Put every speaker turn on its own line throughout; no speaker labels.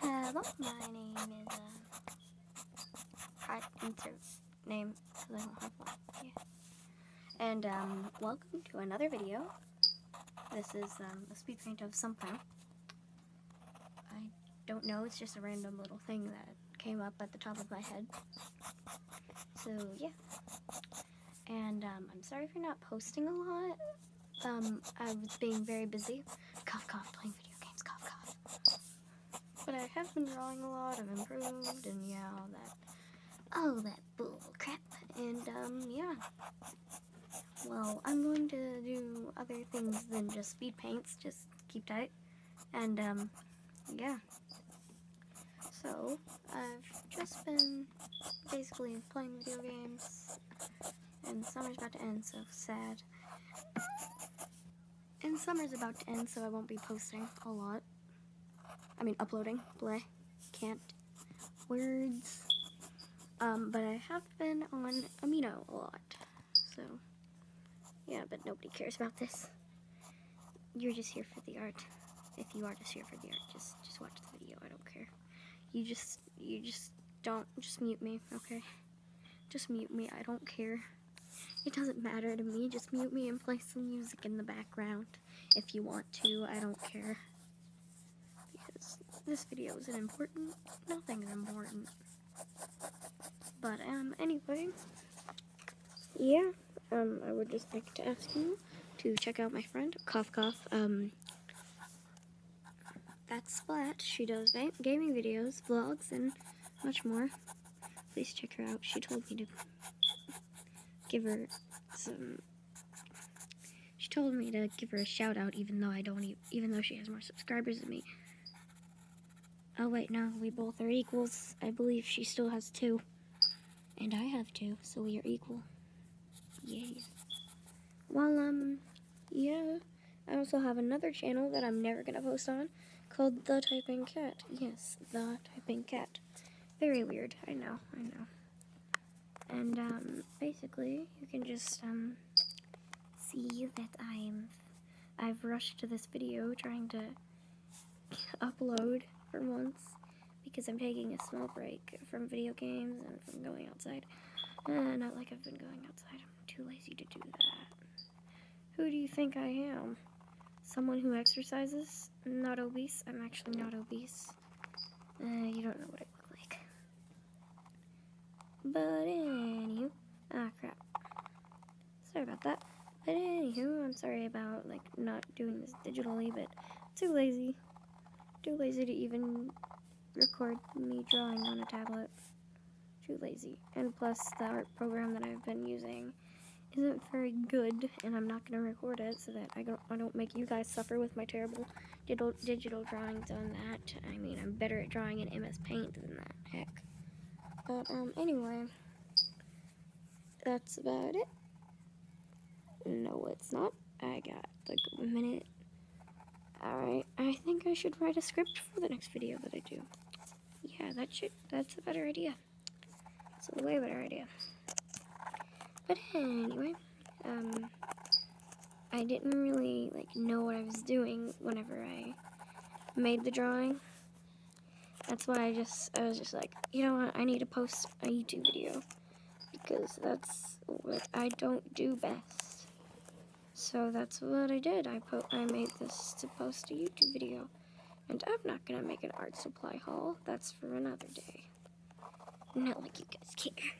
Hello, my name is, uh, I insert name, because I don't have one, yeah. And, um, welcome to another video. This is, um, a speed paint of something. I don't know, it's just a random little thing that came up at the top of my head. So, yeah. And, um, I'm sorry for not posting a lot. Um, I was being very busy. Cough, cough, playing video games, cough, cough. But I have been drawing a lot, I've improved, and yeah, all that. Oh, that bull crap. And, um, yeah. Well, I'm going to do other things than just speed paints, just keep tight. And, um, yeah. So, I've just been basically playing video games, and summer's about to end, so sad. And summer's about to end, so I won't be posting a lot. I mean, uploading. Bleh. Can't. Words. Um, but I have been on Amino a lot. So, yeah, but nobody cares about this. You're just here for the art. If you are just here for the art, just just watch the video. I don't care. You just you just don't just mute me, okay? Just mute me. I don't care. It doesn't matter to me. Just mute me and play some music in the background if you want to. I don't care. Because this video isn't important. Nothing's important. But, um, anyway. Yeah, um, I would just like to ask you to check out my friend, Cough Cough. Um, that's Splat. She does gaming videos, vlogs, and much more. Please check her out. She told me to give her some. She told me to give her a shout out, even though I don't, e- even though she has more subscribers than me. Oh wait, no, we both are equals. I believe she still has two, and I have two, so we are equal. Yeah. Well, um, yeah. I also have another channel that I'm never gonna post on, called The Typing Cat. Yes, The Typing Cat. Very weird. I know. I know. And um, basically, you can just um, see that I'm I've rushed to this video trying to upload for once because I'm taking a small break from video games and from going outside. Uh, not like I've been going outside. I'm too lazy to do that. Who do you think I am? Someone who exercises? Not obese. I'm actually not obese. Uh, you don't know what I look like. But anywho, ah crap. Sorry about that. But anywho, I'm sorry about like not doing this digitally, but too lazy. Too lazy to even record me drawing on a tablet. Too lazy. And plus, the art program that I've been using isn't very good, and I'm not gonna record it so that I don't I don't make you guys suffer with my terrible digital digital drawings on that. I mean, I'm better at drawing in MS Paint than that. Heck. But um, anyway, that's about it. No, it's not. I got like a minute. Alright, I think I should write a script for the next video that I do. Yeah, that should, that's a better idea. It's a way better idea. But anyway, um, I didn't really, like, know what I was doing whenever I made the drawing. That's why I just, I was just like, you know what, I need to post a YouTube video. Because that's what I don't do best. So that's what I did. I put I made this to post a YouTube video. And I'm not gonna make an art supply haul. That's for another day. Not like you guys care.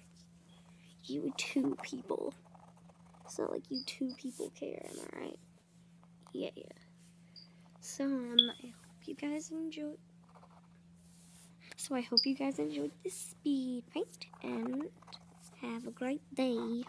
You two people. It's not like you two people care, am I right? Yeah, yeah. So, um, I hope you guys enjoyed. So I hope you guys enjoyed this speed paint and have a great day.